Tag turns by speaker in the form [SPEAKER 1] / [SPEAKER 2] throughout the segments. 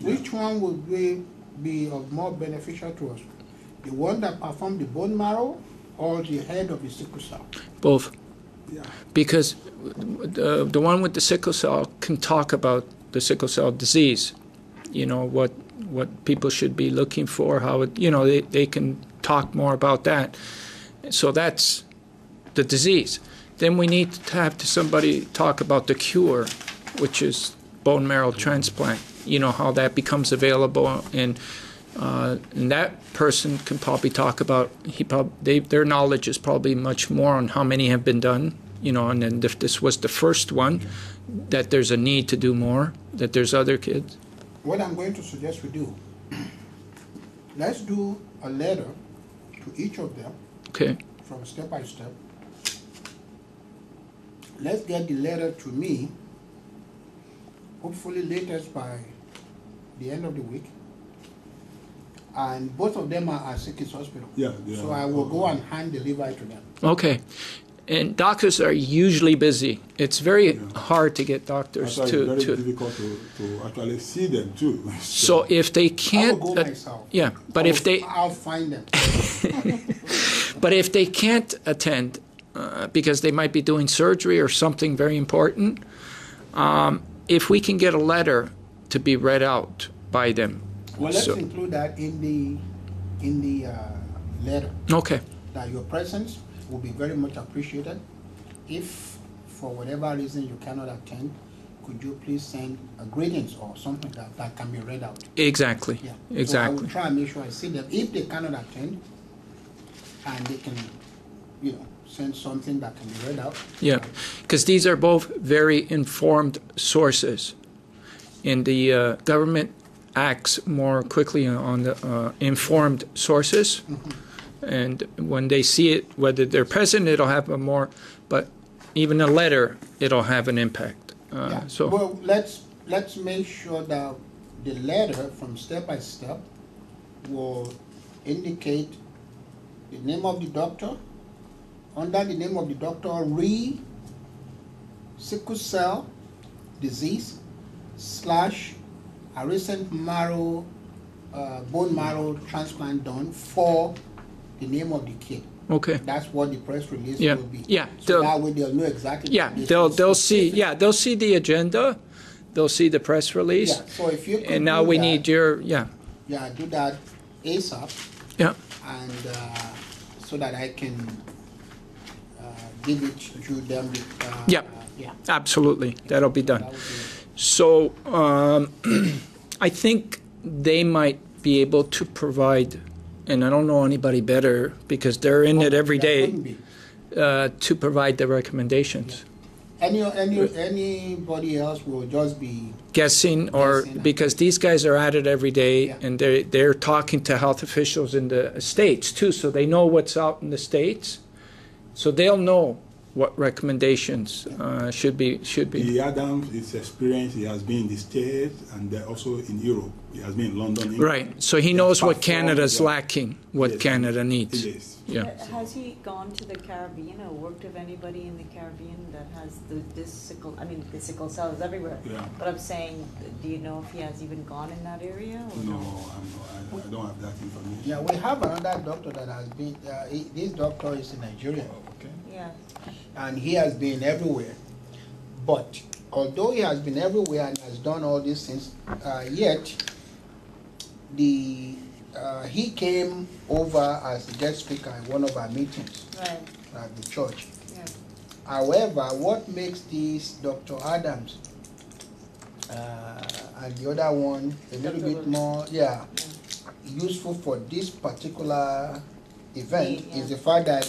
[SPEAKER 1] Which one would be, be of more beneficial to us? The one that performed the bone marrow or the head of the sickle cell?
[SPEAKER 2] Both.
[SPEAKER 3] Yeah.
[SPEAKER 2] Because the, the one with the sickle cell can talk about the sickle cell disease. You know, what, what people should be looking for, how it, you know, they, they can talk more about that. So that's the disease. Then we need to have somebody talk about the cure, which is bone marrow transplant. You know, how that becomes available and uh, and that person can probably talk about he prob- they, their knowledge is probably much more on how many have been done you know and then if this was the first one that there's a need to do more that there's other kids.
[SPEAKER 1] What I'm going to suggest we do, let's do a letter to each of them.
[SPEAKER 2] Okay.
[SPEAKER 1] From step by step. Let's get the letter to me, hopefully latest by the end of the week. And both of them are at SickKids Hospital.
[SPEAKER 3] Yeah, they
[SPEAKER 1] So. I will go and hand deliver it to them.
[SPEAKER 2] okay and doctors are usually busy it's very
[SPEAKER 3] Yeah.
[SPEAKER 2] hard to get doctors to,
[SPEAKER 3] it's very
[SPEAKER 2] to
[SPEAKER 3] difficult to, to actually see them too.
[SPEAKER 2] so if they can't
[SPEAKER 1] will go
[SPEAKER 2] uh,
[SPEAKER 1] myself.
[SPEAKER 2] yeah but
[SPEAKER 1] I'll-
[SPEAKER 2] if they
[SPEAKER 1] I'll find them.
[SPEAKER 2] But if they can't attend uh, because they might be doing surgery or something very important, um, if we can get a letter to be read out by them.
[SPEAKER 1] Well, let's
[SPEAKER 2] So-
[SPEAKER 1] include that in the, in the, uh, letter.
[SPEAKER 2] Okay.
[SPEAKER 1] that your presence will be very much appreciated. If, for whatever reason, you cannot attend, could you please send a greetings or something that, that can be read out?
[SPEAKER 2] Exactly.
[SPEAKER 1] Yeah. Exactly. So I will try and make sure I see them. If they cannot attend, and they can, you know, send something that can be read out.
[SPEAKER 2] Yeah. Because these are both very informed sources. And the uh, government acts more quickly on the uh, informed sources. And when they see it, whether they're present, it'll have a more, but even a letter, it'll have an impact. Uh,
[SPEAKER 1] Yeah.
[SPEAKER 2] So.
[SPEAKER 1] Well, let's, let's make sure that the letter from step by step will indicate the name of the doctor, under the name of the doctor, re sickle cell disease slash a recent marrow, uh, bone marrow transplant done for the name of the kid.
[SPEAKER 2] Okay.
[SPEAKER 1] That's what the press release
[SPEAKER 2] Yeah,
[SPEAKER 1] will be.
[SPEAKER 2] yeah,
[SPEAKER 1] So that way they'll know exactly.
[SPEAKER 2] Yeah, they'll they'll see. Yeah, they'll see the agenda. They'll see the press release.
[SPEAKER 1] Yeah, so if you
[SPEAKER 2] And now we
[SPEAKER 1] that-
[SPEAKER 2] need your yeah
[SPEAKER 1] Yeah, do that ASAP
[SPEAKER 2] yeah
[SPEAKER 1] and uh, so that I can uh, give it to them. with, uh,
[SPEAKER 2] Yeah.
[SPEAKER 1] Yeah.
[SPEAKER 2] absolutely that'll be done.
[SPEAKER 1] That
[SPEAKER 2] So um, I think they might be able to provide, and I don't know anybody better because they're in it every day uh, to provide the recommendations.
[SPEAKER 1] Any, any, anybody else will just be,
[SPEAKER 2] Guessing or
[SPEAKER 1] Guessing.
[SPEAKER 2] because these guys are at it every day
[SPEAKER 1] Yeah.
[SPEAKER 2] and they're they're talking to health officials in the states too, so they know what's out in the states, so they'll know what recommendations uh, should be should be.
[SPEAKER 3] The Adams is experienced. He has been in the States and also in Europe. He has been in London. England.
[SPEAKER 2] Right. So he knows what
[SPEAKER 3] performed,
[SPEAKER 2] Canada's
[SPEAKER 3] yeah.
[SPEAKER 2] lacking, what
[SPEAKER 3] Yes.
[SPEAKER 2] Canada needs.
[SPEAKER 3] Yes.
[SPEAKER 2] Yeah.
[SPEAKER 4] Has he gone to the Caribbean or worked with anybody in the Caribbean that has the, this sickle, I mean, the sickle cell is everywhere.
[SPEAKER 3] Yeah.
[SPEAKER 4] But I'm saying, do you know if he has even gone in that area or
[SPEAKER 3] No,
[SPEAKER 4] no?
[SPEAKER 3] I'm not, I, I don't have that information.
[SPEAKER 1] yeah, we have another doctor that has been, uh, he- this doctor is a Nigerian.
[SPEAKER 3] Okay.
[SPEAKER 4] Yeah,
[SPEAKER 1] and he has been everywhere. But although he has been everywhere and has done all these things, uh, yet the uh, he came over as a guest speaker in one of our meetings
[SPEAKER 4] right,
[SPEAKER 1] at the church.
[SPEAKER 4] yeah.
[SPEAKER 1] However, what makes this Dr. Adams uh, and the other one a little
[SPEAKER 4] Dr.
[SPEAKER 1] bit more, yeah,
[SPEAKER 4] yeah.
[SPEAKER 1] useful for this particular event
[SPEAKER 4] Yeah.
[SPEAKER 1] is the fact that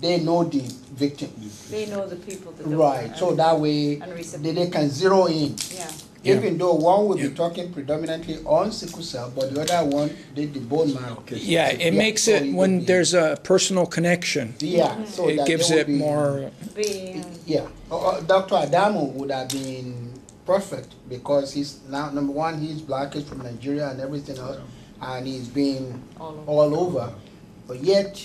[SPEAKER 1] they know the victim.
[SPEAKER 4] They know the people that.
[SPEAKER 1] Right, so that way
[SPEAKER 4] and
[SPEAKER 1] they, they can zero in.
[SPEAKER 4] Yeah,
[SPEAKER 2] Yeah.
[SPEAKER 1] Even though one will be talking predominantly on sickle cell, but the other one did the bone marrow. case.
[SPEAKER 2] Yeah, it makes
[SPEAKER 1] so
[SPEAKER 2] it
[SPEAKER 1] will
[SPEAKER 2] when there's a personal connection.
[SPEAKER 1] Yeah, so
[SPEAKER 2] It
[SPEAKER 1] that
[SPEAKER 2] gives it
[SPEAKER 1] be-
[SPEAKER 2] more.
[SPEAKER 4] be,
[SPEAKER 1] Yeah, Uh, uh, Dr. Adamu would have been perfect because he's now, number one, he's black, he's from Nigeria and everything else, and he's been
[SPEAKER 4] all over.
[SPEAKER 1] all over. But yet,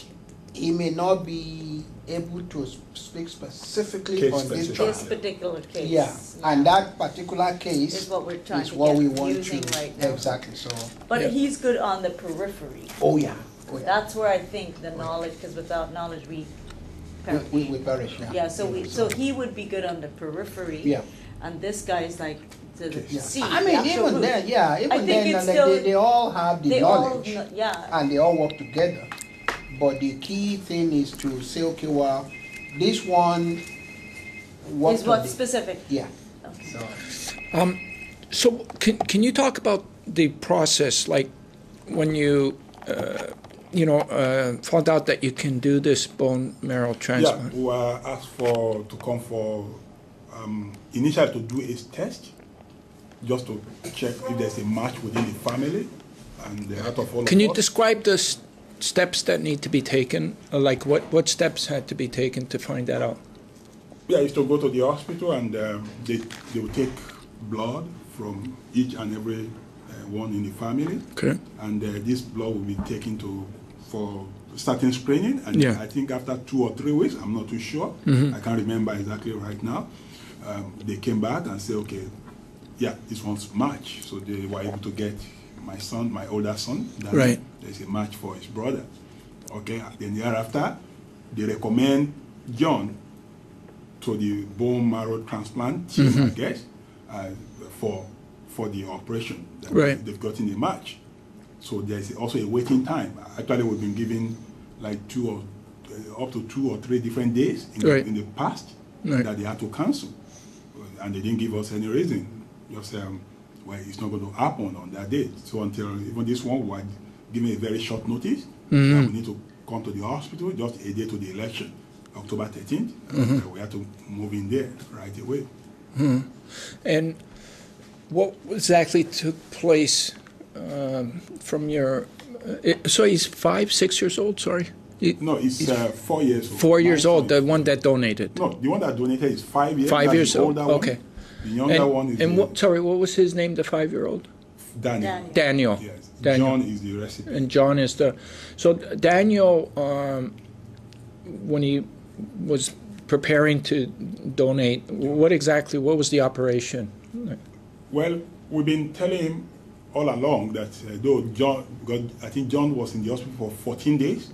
[SPEAKER 1] he may not be able to speak specifically
[SPEAKER 3] Case
[SPEAKER 1] on this
[SPEAKER 3] specific.
[SPEAKER 1] trial.
[SPEAKER 4] This particular case.
[SPEAKER 1] Yeah, and that particular case
[SPEAKER 4] Is what we're trying
[SPEAKER 1] is
[SPEAKER 4] to
[SPEAKER 1] what
[SPEAKER 4] get
[SPEAKER 1] we want
[SPEAKER 4] using
[SPEAKER 1] to,
[SPEAKER 4] right now.
[SPEAKER 1] exactly, so,
[SPEAKER 4] But
[SPEAKER 2] Yeah.
[SPEAKER 4] he's good on the periphery.
[SPEAKER 1] oh, yeah, oh, yeah.
[SPEAKER 4] That's where I think the knowledge, because without knowledge, we perish.
[SPEAKER 1] We, we we perish, yeah.
[SPEAKER 4] Yeah, so we, so he would be good on the periphery.
[SPEAKER 1] Yeah.
[SPEAKER 4] And this guy is like to the
[SPEAKER 1] Yeah.
[SPEAKER 4] C,
[SPEAKER 1] I
[SPEAKER 4] the
[SPEAKER 1] mean,
[SPEAKER 4] actual
[SPEAKER 1] even
[SPEAKER 4] root.
[SPEAKER 1] then, yeah, even
[SPEAKER 4] think
[SPEAKER 1] then,
[SPEAKER 4] it's
[SPEAKER 1] like,
[SPEAKER 4] still-
[SPEAKER 1] they, they all have the
[SPEAKER 4] They all,
[SPEAKER 1] knowledge.
[SPEAKER 4] kn- yeah,
[SPEAKER 1] and they all work together. But the key thing is to say, okay, well, this one works.
[SPEAKER 4] is what specific?
[SPEAKER 1] Yeah,
[SPEAKER 4] Okay.
[SPEAKER 1] so,
[SPEAKER 2] Um, so can, can you talk about the process, like when you, uh, you know, uh, found out that you can do this bone marrow
[SPEAKER 3] Yeah,
[SPEAKER 2] transplant?
[SPEAKER 3] we were asked for to come for um, initially to do a test, just to check if there's a match within the family, and uh, out of all
[SPEAKER 2] Can
[SPEAKER 3] of
[SPEAKER 2] you
[SPEAKER 3] us,
[SPEAKER 2] describe the s- steps that need to be taken? Uh, Like what, what steps had to be taken to find that out?
[SPEAKER 3] Yeah, is to go to the hospital and um, they they will take blood from each and every uh, one in the family,
[SPEAKER 2] Okay.
[SPEAKER 3] and uh, this blood will be taken to for starting screening. And
[SPEAKER 2] Yeah.
[SPEAKER 3] I think after two or three weeks, I'm not too sure. I can't remember exactly right now. Um, they came back and said, okay, yeah, this one's match. So they were able to get my son, my older son. Daniel.
[SPEAKER 2] Right.
[SPEAKER 3] There's a match for his brother. Okay. Then thereafter, they recommend John to the bone marrow transplant team,
[SPEAKER 2] Mm-hmm.
[SPEAKER 3] I guess, uh, for for the operation. That
[SPEAKER 2] Right.
[SPEAKER 3] They've gotten a match. So there's also a waiting time. Actually, we've been given like two or uh, up to two or three different days in,
[SPEAKER 2] Right.
[SPEAKER 3] the, in the past
[SPEAKER 2] Right.
[SPEAKER 3] that they had to cancel, and they didn't give us any reason. Just um, well, it's not going to happen on that date. So until even this one, we were given a very short notice.
[SPEAKER 2] Mm-hmm.
[SPEAKER 3] that we need to come to the hospital just a day to the election, October 13th.
[SPEAKER 2] Mm-hmm.
[SPEAKER 3] We had to move in there right away.
[SPEAKER 2] And what exactly took place um, from your? Uh, so he's five, six years old. Sorry, He-
[SPEAKER 3] No, it's uh, four years old.
[SPEAKER 2] four years old. The one that donated.
[SPEAKER 3] No, the one that donated is five years.
[SPEAKER 2] old.
[SPEAKER 3] Five
[SPEAKER 2] years old,
[SPEAKER 3] one.
[SPEAKER 2] okay.
[SPEAKER 3] The younger
[SPEAKER 2] and
[SPEAKER 3] one is
[SPEAKER 2] and what? Sorry, what was his name? The five-year-old
[SPEAKER 3] Daniel.
[SPEAKER 4] Daniel.
[SPEAKER 2] Daniel.
[SPEAKER 3] Yes,
[SPEAKER 2] Daniel.
[SPEAKER 3] John is the recipe.
[SPEAKER 2] and John is the. So Daniel, um, when he was preparing to donate, what exactly? What was the operation?
[SPEAKER 3] Well, we've been telling him all along that uh, though John, God, I think John was in the hospital for 14 days,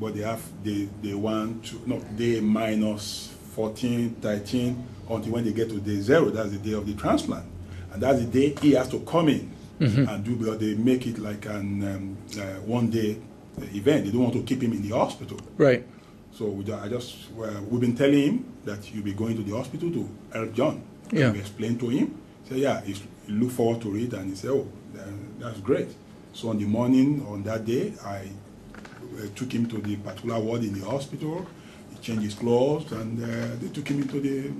[SPEAKER 3] but they have they they want to no day minus 14, 13 until when they get to day zero. That's the day of the transplant, and that's the day he has to come in and do because they make it like an um, uh, one day event. They don't want to keep him in the hospital.
[SPEAKER 2] Right.
[SPEAKER 3] So we I just well, we've been telling him that you'll be going to the hospital to help John. And
[SPEAKER 2] Yeah.
[SPEAKER 3] We explained to him. Say yeah, he, looked forward to it, and he said, oh, tha- that's great. So on the morning on that day, I uh, took him to the particular ward in the hospital. He changed his clothes, and uh, they took him into the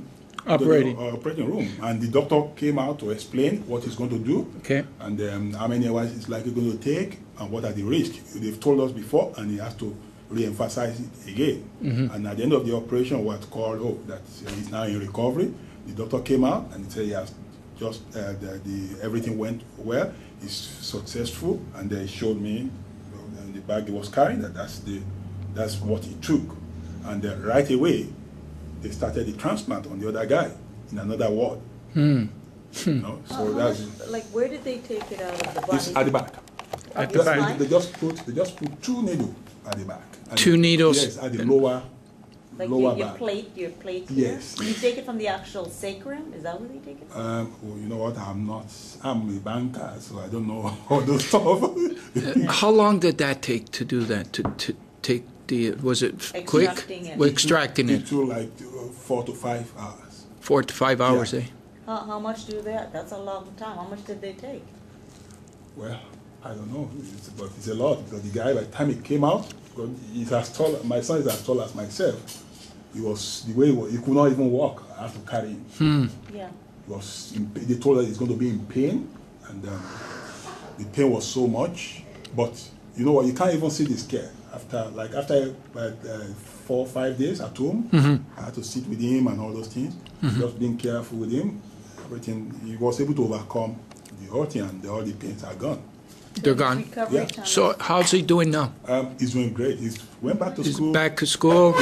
[SPEAKER 2] Operating.
[SPEAKER 3] the, uh, operating room. And the doctor came out to explain what he's going to do
[SPEAKER 2] Okay.
[SPEAKER 3] and um, how many hours it's likely going to take and what are the risks. They've told us before, and he has to re-emphasize it again. And at the end of the operation, what called, oh, that uh, he's now in recovery. The doctor came out and he said he has just uh, the, the everything went well. He's successful, and they showed me uh, the bag he was carrying that that's the that's what he took, and uh, right away they started the transplant on the other guy in another ward. You know, so
[SPEAKER 4] How- how
[SPEAKER 3] that's
[SPEAKER 4] much- Like, where did they take it out of the
[SPEAKER 3] it's at the back.
[SPEAKER 2] At the
[SPEAKER 3] Just-
[SPEAKER 2] back.
[SPEAKER 3] They just put they just put two needles at the back. At
[SPEAKER 2] Two
[SPEAKER 3] the-
[SPEAKER 2] needles
[SPEAKER 3] Yes, at the
[SPEAKER 2] and-
[SPEAKER 3] lower
[SPEAKER 4] Like
[SPEAKER 3] lower
[SPEAKER 4] your, your
[SPEAKER 3] back.
[SPEAKER 4] plate, your plate here?
[SPEAKER 3] Yes.
[SPEAKER 4] You take it from the actual sacrum? Is that where they take it?
[SPEAKER 3] Um, well, you know what? I'm not. I'm a banker, so I don't know all those stuff.
[SPEAKER 2] How long did that take to do that? To to take the was it f- quick?
[SPEAKER 4] Extracting it.
[SPEAKER 2] Well, extracting
[SPEAKER 3] it
[SPEAKER 2] it.
[SPEAKER 3] took like uh, four to five hours.
[SPEAKER 2] Four to five hours,
[SPEAKER 3] Yeah.
[SPEAKER 2] eh?
[SPEAKER 4] How, how much do that? That's a long time. How much did they take?
[SPEAKER 3] Well, I don't know, it's, but it's a lot because the guy by the time he came out, because he's as tall. My son is as tall as myself. He was the way he, was, he could not even walk. I had to carry him.
[SPEAKER 4] Yeah.
[SPEAKER 3] He was in, they told us he's going to be in pain, and um, the pain was so much. But you know what? You can't even see the scare after like after like uh, four or five days at home. I had to sit with him and all those things. Just being careful with him. Everything he was able to overcome the whole thing, and all the pains are gone.
[SPEAKER 2] They're gone.
[SPEAKER 3] Yeah.
[SPEAKER 2] So how's he doing now?
[SPEAKER 3] Um, he's doing great. He's went back to
[SPEAKER 2] He's
[SPEAKER 3] school.
[SPEAKER 2] back to school.